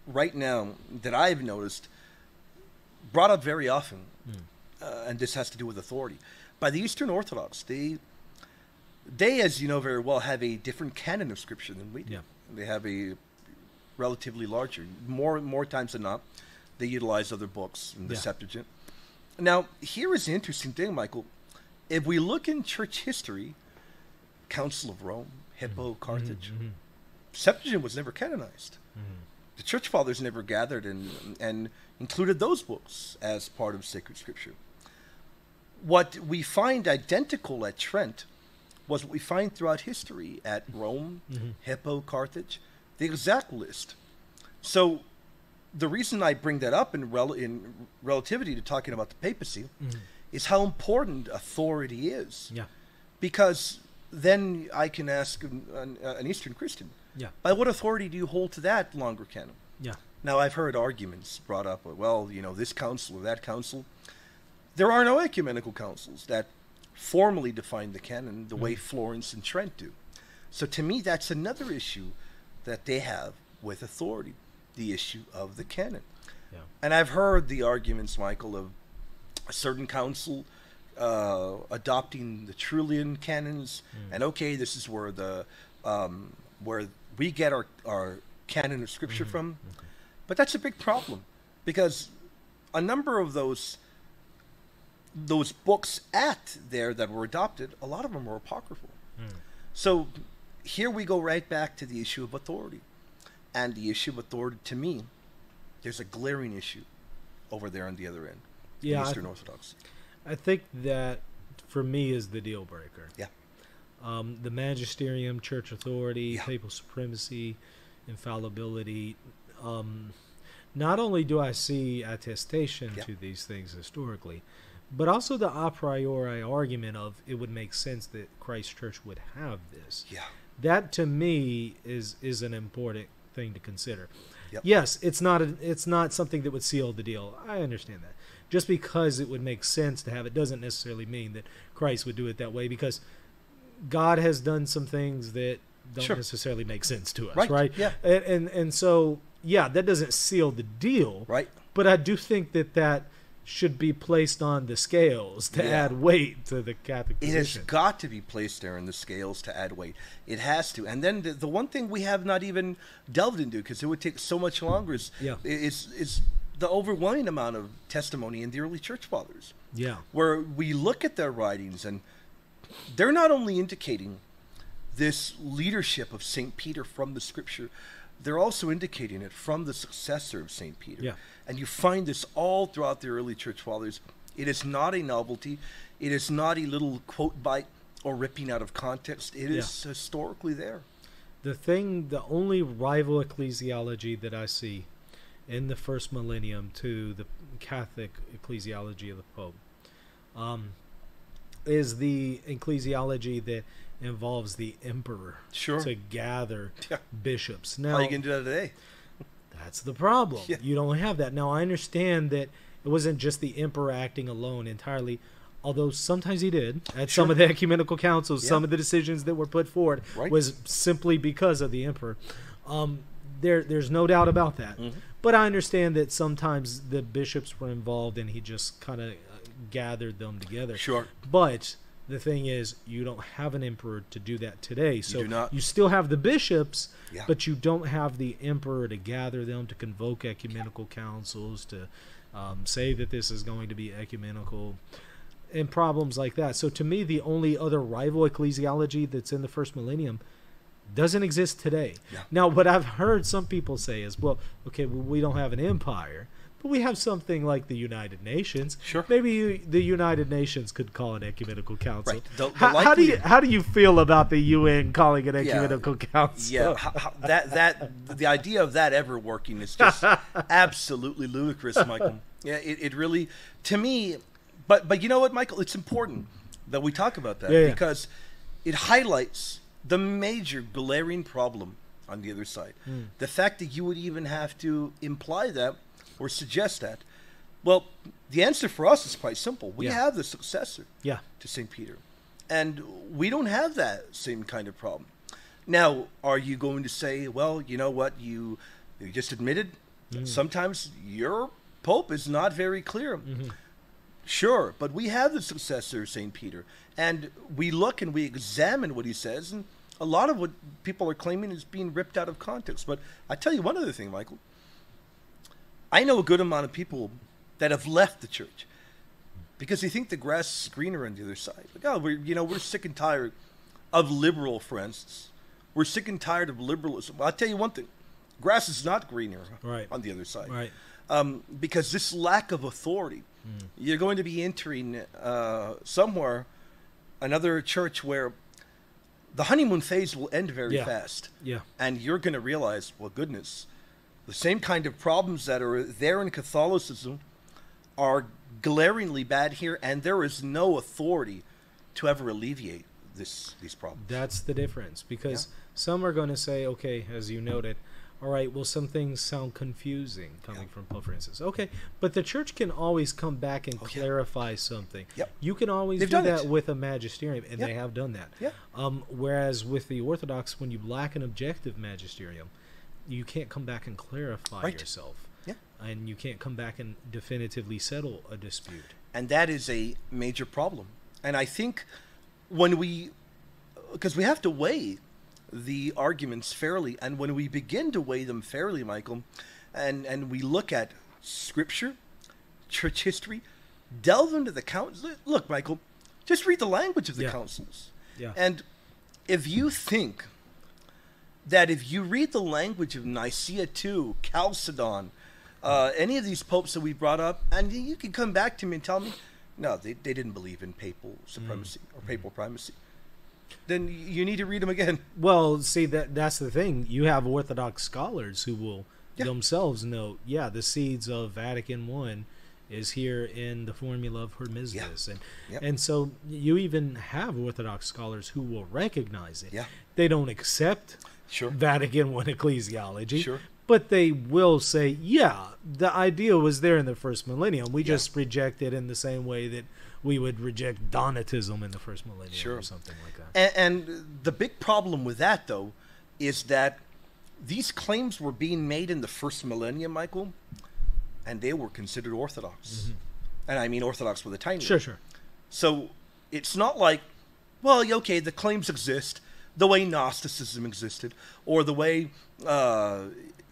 right now that I've noticed brought up very often, uh, and this has to do with authority. By the Eastern Orthodox, they they, as you know very well, have a different canon of Scripture than we do. Yeah. They have a relatively larger, more more times than not, they utilize other books in the Yeah. Septuagint. Now, here is the interesting thing, Michael. If we look in church history, Council of Rome, Hippo, Carthage, mhm. Septuagint was never canonized. The church fathers never gathered and and included those books as part of sacred scripture. What we find identical at Trent was what we find throughout history at Rome, mm-hmm. Hippo, Carthage, the exact list. So the reason I bring that up in, rel- in relativity to talking about the papacy mm-hmm. is how important authority is yeah, because then I can ask an, an, an Eastern Christian, yeah, by what authority do you hold to that longer canon? yeah, Now, I've heard arguments brought up, well, you know, this council or that council. There are no ecumenical councils that formally define the canon the way Florence and Trent do. So, to me, that's another issue that they have with authority the issue of the canon. yeah, And I've heard the arguments, Michael, of a certain council uh, adopting the Trullian canons, and okay, this is where the um, where we get our our canon of scripture from. But that's a big problem because a number of those those books at there that were adopted, a lot of them were apocryphal. So here we go right back to the issue of authority. And the issue of authority, to me, there's a glaring issue over there on the other end. Yeah, I- Eastern Orthodoxy. I think that for me is the deal breaker. Yeah. Um, the magisterium, church authority, Yeah. papal supremacy, infallibility. Um, not only do I see attestation Yeah. to these things historically, but also the a priori argument of it would make sense that Christ Church would have this. Yeah. That to me is is an important thing to consider. Yep. Yes, it's not a, it's not something that would seal the deal. I understand that. Just because it would make sense to have it doesn't necessarily mean that Christ would do it that way because God has done some things that don't Sure. necessarily make sense to us, Right, right? yeah. And, and and so yeah, that doesn't seal the deal, Right? But I do think that that should be placed on the scales to Yeah. add weight to the Catholic It has got to be placed there in the scales to add weight. It has to. And then the, the one thing we have not even delved into because it would take so much longer is, Yeah. is is the overwhelming amount of testimony in the early church fathers. yeah, where we look at their writings and they're not only indicating this leadership of St. Peter from the scripture, they're also indicating it from the successor of St. Peter. Yeah. And you find this all throughout the early church fathers It is not a novelty. It is not a little quote bite or ripping out of context. It is historically there. The thing, the only rival ecclesiology that I see in the first millennium to the Catholic ecclesiology of the Pope um, is the ecclesiology that involves the emperor Sure. to gather Yeah. bishops. How Now, you can do that today? that's the problem. Yeah. You don't have that. Now, I understand that it wasn't just the emperor acting alone entirely, although sometimes he did. At some of the ecumenical councils, Yeah. some of the decisions that were put forward Right. was simply because of the emperor. Um, there, there's no doubt about that. Mhm. But I understand that sometimes the bishops were involved and he just kind of gathered them together. Sure. But the thing is, you don't have an emperor to do that today. So not. you still have the bishops, Yeah. but you don't have the emperor to gather them, to convoke ecumenical councils, to um, say that this is going to be ecumenical, and problems like that. So to me, the only other rival ecclesiology that's in the first millennium doesn't exist today. Yeah. Now, what I've heard some people say is, well, okay, well, we don't have an empire. But we have something like the United Nations. Sure. Maybe you, the United Nations could call an ecumenical council. Right. The- the how, how do you how do you feel about the UN calling an Yeah. ecumenical council? Yeah, how, how, that that the idea of that ever working is just absolutely ludicrous, Michael. Yeah, it, it really to me, but but you know what, Michael, it's important that we talk about that Yeah, yeah. because it highlights the major glaring problem on the other side. Hmm. The fact that you would even have to imply that or suggest that. Well, the answer for us is quite simple. We Yeah. have the successor Yeah. to St. Peter. And we don't have that same kind of problem. Now, are you going to say, well, you know what, you, you just admitted mm. sometimes your Pope is not very clear. Mm-hmm. Sure, but we have the successor, St. Peter. And we look and we examine what he says, and a lot of what people are claiming is being ripped out of context. But I tell you one other thing, Michael. I know a good amount of people that have left the church because they think the grass is greener on the other side. Like, oh, we're you know we're sick and tired of liberal, for instance. We're sick and tired of liberalism. Well, I'll tell you one thing: grass is not greener Right. on the other side, Right. um, because this lack of authority. You're going to be entering uh, somewhere, another church where the honeymoon phase will end very Yeah. fast Yeah. and you're going to realize, well, goodness, the same kind of problems that are there in Catholicism are glaringly bad here, and there is no authority to ever alleviate this these problems. That's the difference because some are going to say, okay, as you noted, all right, well, some things sound confusing coming Yeah. from Pope Francis. Okay, but the church can always come back and Oh, yeah. clarify something. Yep. You can always They've do done that it. with a magisterium, and Yeah. they have done that. Yeah. Um, whereas with the Orthodox, when you lack an objective magisterium, you can't come back and clarify Right. yourself. Yeah. And you can't come back and definitively settle a dispute. and that is a major problem. And I think when we, because we have to weigh the arguments fairly, and when we begin to weigh them fairly, Michael, and and we look at scripture, church history, delve into the council. Look, Michael, just read the language of the Yeah. councils. Yeah. And if you think that if you read the language of Nicaea II, Chalcedon, uh, any of these popes that we brought up, and you can come back to me and tell me, no, they, they didn't believe in papal supremacy or papal primacy, then you need to read them again. Well, see that that's the thing. You have Orthodox scholars who will Yeah. themselves note, yeah, the seeds of Vatican One is here in the formula of Hormisdas, and Yep. and so you even have Orthodox scholars who will recognize it. Yeah. They don't accept Sure. Vatican One ecclesiology, Sure. but they will say, yeah, the idea was there in the first millennium. We Yeah. just reject it in the same way that we would reject Donatism in the first millennium Sure. or something like that. And, and the big problem with that, though, is that these claims were being made in the first millennium, Michael, and they were considered orthodox. And I mean orthodox with a tiny. Sure, sure. So it's not like, well, okay, the claims exist the way Gnosticism existed or the way uh,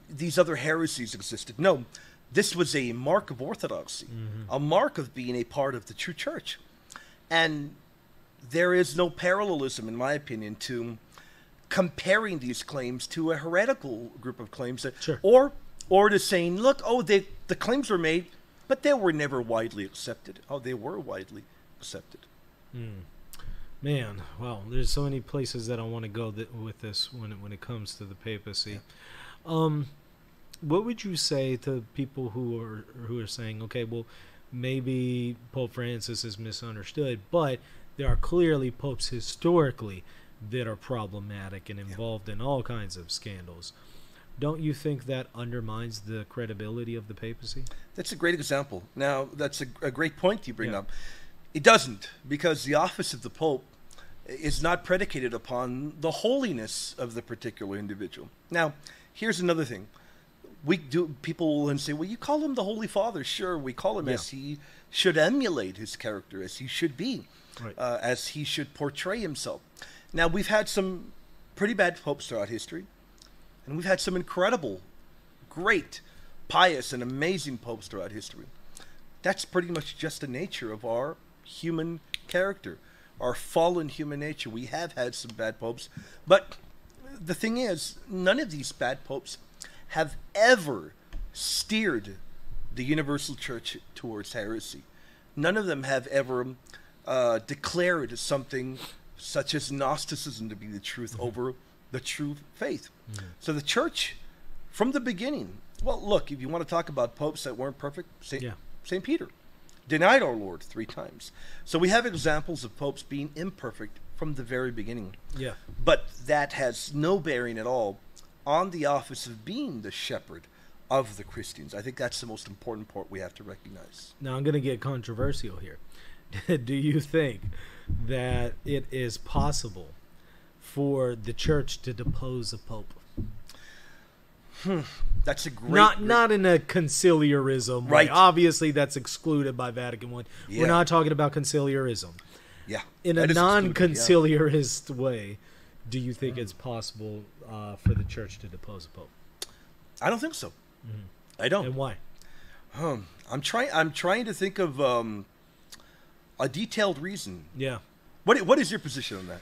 these other heresies existed. No, this was a mark of orthodoxy, a mark of being a part of the true church. And there is no parallelism, in my opinion, to comparing these claims to a heretical group of claims that, Sure. or or to saying, look, oh, they, the claims were made but they were never widely accepted. Oh, they were widely accepted. Man, well, there's so many places that I want to go th- with this when it, when it comes to the papacy. Um, what would you say to people who are who are saying, okay, well, maybe Pope Francis is misunderstood, but there are clearly popes historically that are problematic and involved in all kinds of scandals. Don't you think that undermines the credibility of the papacy? That's a great example. Now, that's a, a great point you bring Yeah. up. It doesn't, because the office of the Pope is not predicated upon the holiness of the particular individual. Now, here's another thing. We do people will say, "Well, you call him the Holy Father." Sure, we call him Yeah. as he should emulate his character, as he should be, Right. uh, as he should portray himself. Now, we've had some pretty bad popes throughout history, and we've had some incredible, great, pious, and amazing popes throughout history. That's pretty much just the nature of our human character, our fallen human nature. We have had some bad popes, but the thing is, none of these bad popes have ever steered the universal church towards heresy. None of them have ever uh, declared something such as Gnosticism to be the truth over the true faith. Mm. So the church, from the beginning, well, look, if you want to talk about popes that weren't perfect, Saint, Yeah. Saint Peter denied our Lord three times. So we have examples of popes being imperfect from the very beginning. Yeah. But that has no bearing at all on the office of being the shepherd of the Christians. I think that's the most important part we have to recognize. Now I'm going to get controversial here. Do you think that it is possible for the church to depose a pope? That's a great. not great- not in a conciliarism way. Right. Obviously, that's excluded by Vatican One. Yeah. We're not talking about conciliarism. yeah. In a excluded, yeah. non-conciliarist way, do you think it's possible uh, for the church to depose a pope? I don't think so. I don't. And why? Um, I'm trying. I'm trying to think of um, a detailed reason. Yeah. What What is your position on that?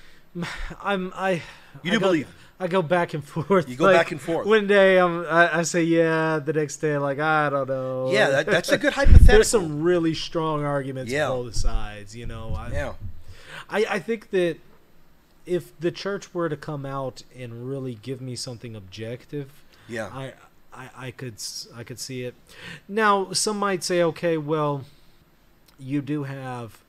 I'm I. You I do go- believe? I go back and forth. You go back and forth. One day I'm, I, I say yeah. The next day, like I don't know. Yeah, that, that's a good hypothetical. There's some really strong arguments Yeah. both sides. You know, I, Yeah. I I think that if the church were to come out and really give me something objective, Yeah. I, I, I could I could see it. Now, some might say, okay, well, you do have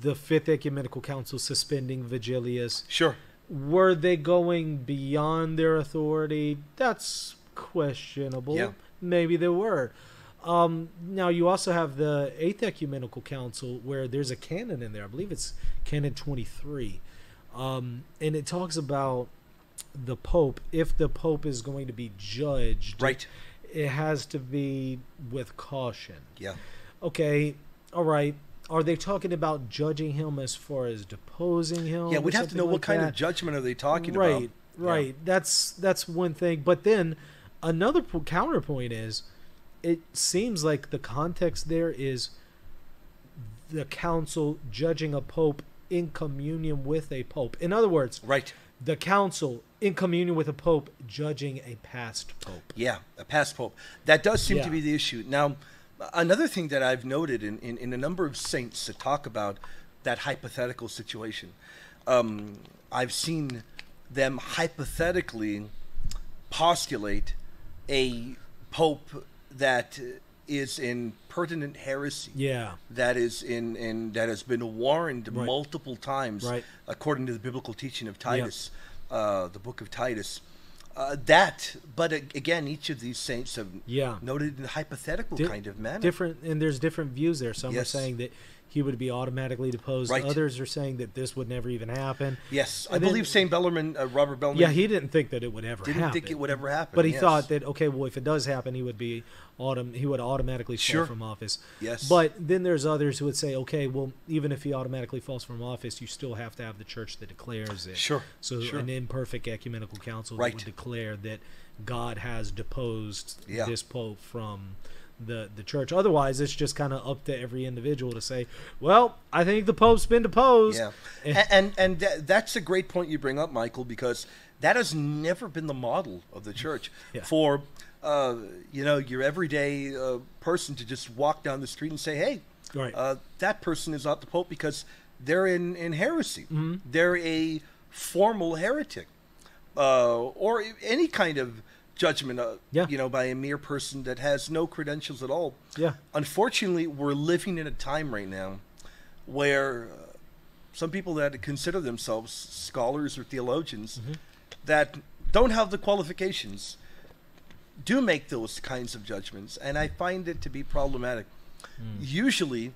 the Fifth Ecumenical Council suspending Vigilius. sure. Were they going beyond their authority? That's questionable. Yeah. Maybe they were. Um, now you also have the Eighth Ecumenical Council, where there's a canon in there. I believe it's Canon 23, um, and it talks about the Pope. If the Pope is going to be judged, Right. it has to be with caution. Yeah. Okay, all right. Are they talking about judging him as far as deposing him? Yeah. We'd have to know what kind that? of judgment are they talking right, about. Right, right. That's that's one thing. But then another po- counterpoint is, it seems like the context there is the council judging a pope in communion with a pope. In other words, Right. the council in communion with a pope judging a past pope. Yeah, a past pope. That does seem Yeah. to be the issue. Now, another thing that I've noted in, in, in a number of saints that talk about that hypothetical situation, um, I've seen them hypothetically postulate a pope that is in pertinent heresy. Yeah. That is in, in that has been warned Right. multiple times, Right. according to the biblical teaching of Titus, uh, the book of Titus. Uh, that, but again, each of these saints have Yeah. noted in a hypothetical Di- kind of manner. Different, and there's different views there. Some Yes. are saying that he would be automatically deposed. Right. Others are saying that this would never even happen. Yes, I And believe Saint Bellarmine, uh, Robert Bellarmine, Yeah, he didn't think that it would ever didn't happen. think it would ever happen. But he yes. thought that okay, well, if it does happen, he would be autom- he would automatically fall Sure. from office. Yes. But then there's others who would say, okay, well, even if he automatically falls from office, you still have to have the church that declares it. Sure, So sure. an imperfect ecumenical council Right. would declare that God has deposed Yeah. this pope from the the church. Otherwise, it's just kind of up to every individual to say, well, I think the pope's been deposed. Yeah, And- and and, and tha- that's a great point you bring up, Michael, because That has never been the model of the church Yeah. for uh, you know your everyday uh, person to just walk down the street and say, "Hey, Right. uh, that person is not the pope because they're in in heresy. Mm-hmm. They're a formal heretic, uh, or any kind of judgment. Uh, Yeah. you know, by a mere person that has no credentials at all. Yeah. Unfortunately, we're living in a time right now where uh, some people that consider themselves scholars or theologians Mm-hmm. that don't have the qualifications do make those kinds of judgments, and I find it to be problematic. Mm. Usually,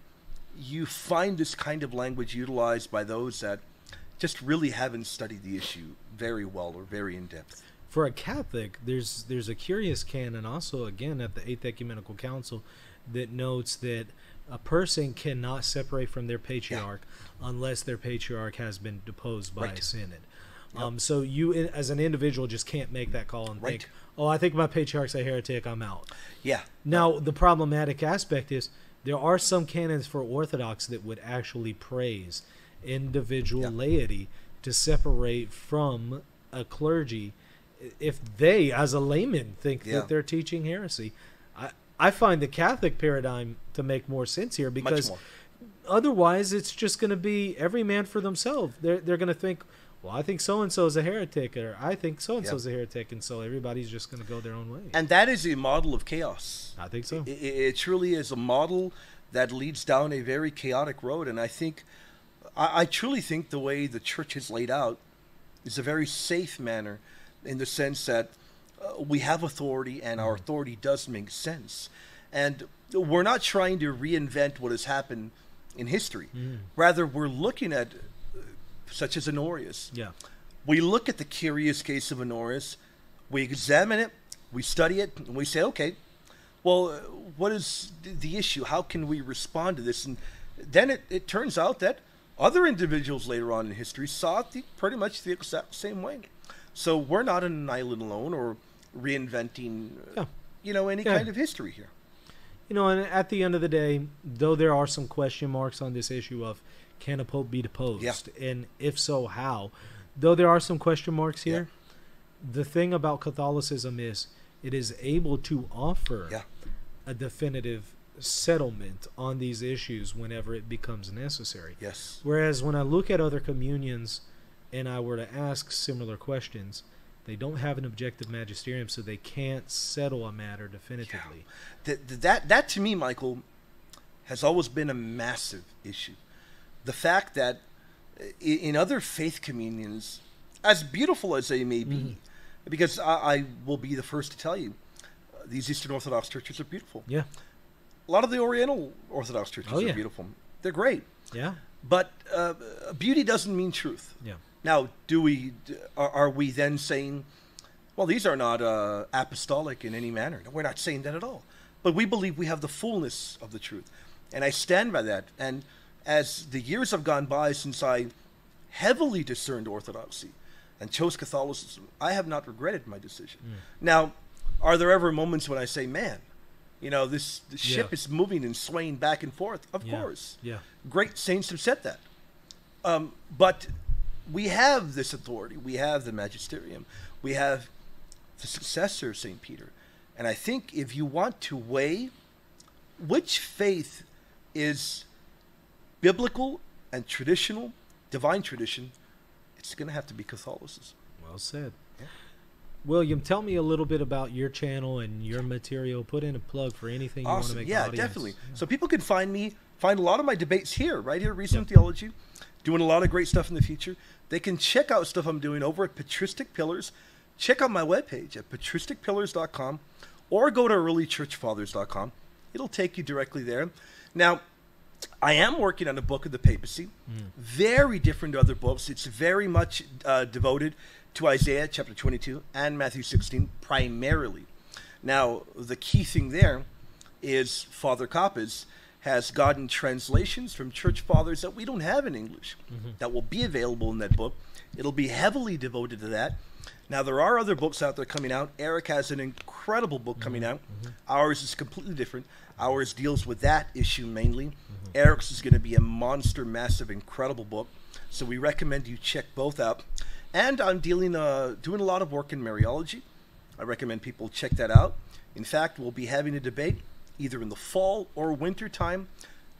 you find this kind of language utilized by those that just really haven't studied the issue very well or very in depth. For a Catholic, there's there's a curious canon also again at the Eighth Ecumenical Council that notes that a person cannot separate from their patriarch unless their patriarch has been deposed by a Right. synod. Um, so you, as an individual, just can't make that call and Right. think, "Oh, I think my patriarch's a heretic. I'm out." Yeah, Now, the problematic aspect is there are some canons for Orthodox that would actually praise individual Yeah. laity to separate from a clergy if they, as a layman, think Yeah. that they're teaching heresy. I, I find the Catholic paradigm to make more sense here because otherwise it's just going to be every man for themselves. They're, they're going to think, well, I think so and so is a heretic, or I think so and so is a heretic, and so everybody's just going to go their own way. and that is a model of chaos. I think so. It, it truly is a model that leads down a very chaotic road, and I think, I, I truly think the way the church is laid out is a very safe manner, in the sense that uh, we have authority, and our authority does make sense, and we're not trying to reinvent what has happened in history. Rather, we're looking at, uh, such as Honorius, Yeah. we look at the curious case of Honorius, we examine it, we study it, and we say, okay, well, uh, what is the issue? How can we respond to this? And then it, it turns out that other individuals later on in history saw it the, pretty much the exact same way. So we're not on an island alone or reinventing, Yeah. you know, any Yeah. kind of history here. You know, and at the end of the day, though there are some question marks on this issue of can a pope be deposed, Yeah. and if so, how? Though there are some question marks here, the thing about Catholicism is it is able to offer a definitive settlement on these issues whenever it becomes necessary. Yes. Whereas when I look at other communions and I were to ask similar questions, they don't have an objective magisterium, so they can't settle a matter definitively. Th- th- that that to me, Michael, has always been a massive issue. The fact that in other faith communions, as beautiful as they may be, because I, I will be the first to tell you, these Eastern Orthodox churches are beautiful. Yeah, A lot of the Oriental Orthodox churches Oh, are yeah. beautiful. They're great, yeah, but uh, beauty doesn't mean truth. yeah. Now, do we are, are we then saying, well, these are not uh, apostolic in any manner? No, we're not saying that at all. But we believe we have the fullness of the truth, and I stand by that. And as the years have gone by since I heavily discerned orthodoxy and chose Catholicism, I have not regretted my decision. Now, are there ever moments when I say, man, you know, this the ship Yeah. is moving and swaying back and forth? Of Yeah. course Yeah. great saints have said that. Um, but we have this authority. We have the magisterium. We have the successor of St. Peter. And I think if you want to weigh which faith is biblical and traditional, divine tradition, it's going to have to be Catholicism. Well said. William, tell me a little bit about your channel and your material. Put in a plug for anything you want to make. Yeah, definitely. So people can find me, find a lot of my debates here, right here at Reason and Theology, doing a lot of great stuff in the future. They can check out stuff I'm doing over at Patristic Pillars. Check out my webpage at patristicpillars.com or go to earlychurchfathers.com. It'll take you directly there. Now, I am working on a book of the papacy, very different to other books. It's very much uh, devoted to Isaiah chapter 22 and Matthew 16 primarily. Now, the key thing there is Father Kappes has gotten translations from church fathers that we don't have in English mm-hmm. that will be available in that book. It'll be heavily devoted to that. Now, there are other books out there coming out. Erick has an incredible book coming mm-hmm. out. Mm-hmm. Ours is completely different. Ours deals with that issue mainly. Erick's is going to be a monster, massive, incredible book. So we recommend you check both out. and I'm dealing, uh, doing a lot of work in Mariology. I recommend people check that out. In fact, we'll be having a debate either in the fall or winter time.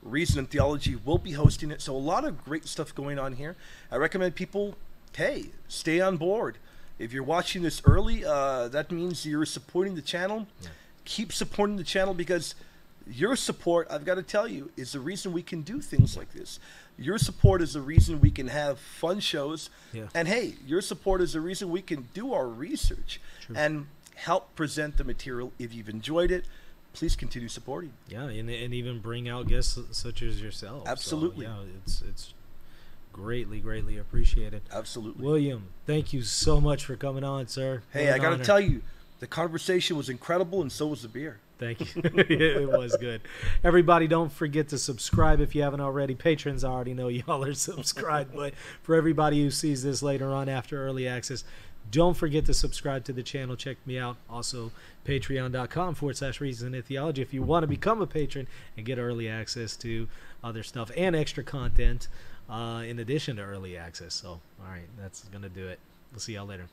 Reason and Theology will be hosting it, so a lot of great stuff going on here. I recommend people, hey, stay on board. If you're watching this early, uh, that means you're supporting the channel. Keep supporting the channel because your support, I've got to tell you, is the reason we can do things like this. Your support is the reason we can have fun shows. Yeah. And hey, your support is the reason we can do our research and help present the material. If you've enjoyed it, please continue supporting. Yeah, and, and even bring out guests such as yourself. So, Absolutely. yeah, it's it's greatly greatly appreciated. Absolutely. William, thank you so much for coming on, sir. hey, I got to tell you, the conversation was incredible, and so was the beer. Thank you. it was good. Everybody, don't forget to subscribe if you haven't already. Patrons, I already know y'all are subscribed, but for everybody who sees this later on after early access, don't forget to subscribe to the channel. Check me out. Also, patreon.com forward slash reason and theology if you want to become a patron and get early access to other stuff and extra content uh, in addition to early access. So, all right, that's going to do it. We'll see y'all later.